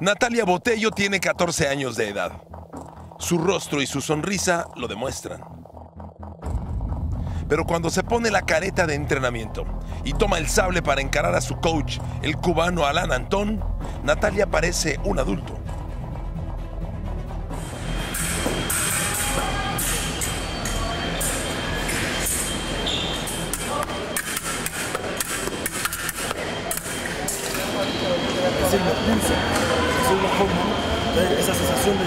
Natalia Botello tiene 14 años de edad. Su rostro y su sonrisa lo demuestran. Pero cuando se pone la careta de entrenamiento y toma el sable para encarar a su coach, el cubano Alan Antón, Natalia parece un adulto. Esa sensación de,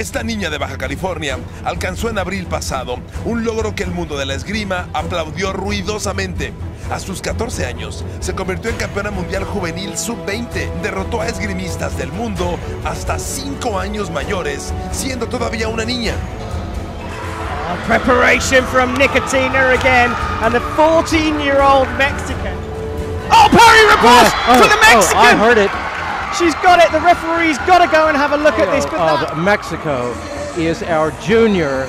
Esta niña de Baja California alcanzó en abril pasado un logro que el mundo de la esgrima aplaudió ruidosamente. A sus 14 años se convirtió en campeona mundial juvenil sub-20. Derrotó a esgrimistas del mundo hasta 5 años mayores, siendo todavía una niña. Preparation from Nicotina again, and the 14-year-old Mexican. Oh, parry repulse to the Mexican! Oh, I heard it. She's got it. The referee's got to go and have a look at this. But of Mexico is our junior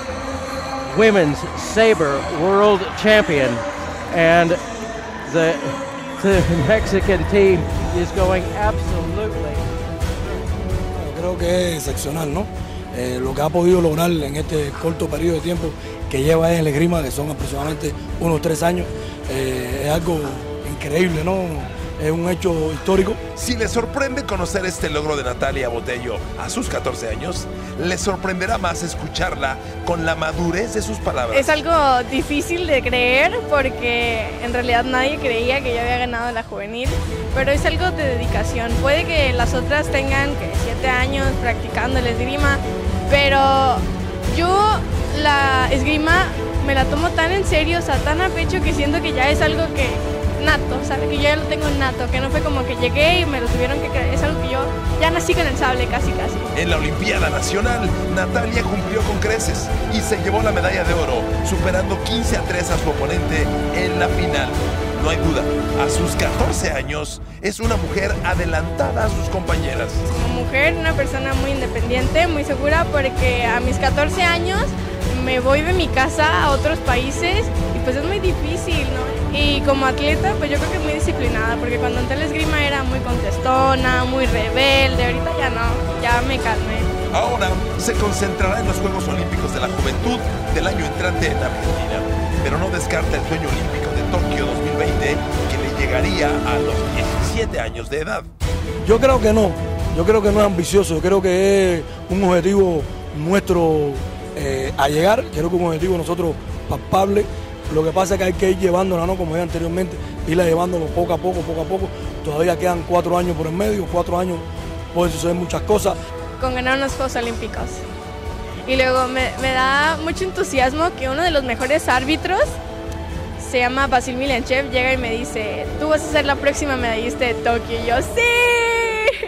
women's saber world champion, and the the Mexican team is going absolutely. creo que es excepcional, ¿no? Eh, lo que ha podido lograr en este corto periodo de tiempo que lleva en el esgrima, que son aproximadamente unos tres años, eh, es algo increíble, ¿no? Es un hecho histórico. Si le sorprende conocer este logro de Natalia Botello a sus 14 años, le sorprenderá más escucharla con la madurez de sus palabras. Es algo difícil de creer porque en realidad nadie creía que yo había ganado la juvenil, pero es algo de dedicación. Puede que las otras tengan que siete años practicando el esgrima, pero yo la esgrima me la tomo tan en serio, o sea, tan a pecho que siento que ya es algo que nato, ¿sabes? Que yo ya lo tengo nato, que no fue como que llegué y me lo tuvieron que creer, es algo que yo ya nací con el sable casi casi. En la Olimpiada Nacional, Natalia cumplió con creces y se llevó la medalla de oro, superando 15 a 3 a su oponente en la final. No hay duda, a sus 14 años es una mujer adelantada a sus compañeras. como mujer, una persona muy independiente, muy segura, porque a mis 14 años me voy de mi casa a otros países pues es muy difícil, ¿no? Y como atleta, pues yo creo que muy disciplinada, porque cuando entré al esgrima era muy contestona, muy rebelde, ahorita ya no, ya me calmé. Ahora se concentrará en los Juegos Olímpicos de la Juventud del año entrante en Argentina, pero no descarta el sueño olímpico de Tokio 2020 que le llegaría a los 17 años de edad. Yo creo que no, yo creo que no es ambicioso, yo creo que es un objetivo nuestro eh, a llegar, creo que un objetivo nosotros palpable. Lo que pasa es que hay que ir llevándola, ¿no? Como dije anteriormente, irla llevándolo poco a poco, poco a poco. Todavía quedan cuatro años por el medio, cuatro años pueden suceder muchas cosas. con ganar unos Juegos Olímpicos. Y luego me, me da mucho entusiasmo que uno de los mejores árbitros se llama Basil Milenchev, llega y me dice, tú vas a ser la próxima medallista de Tokio. Y yo, sí.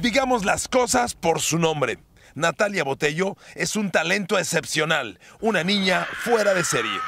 Digamos las cosas por su nombre. Natalia Botello es un talento excepcional, una niña fuera de serie.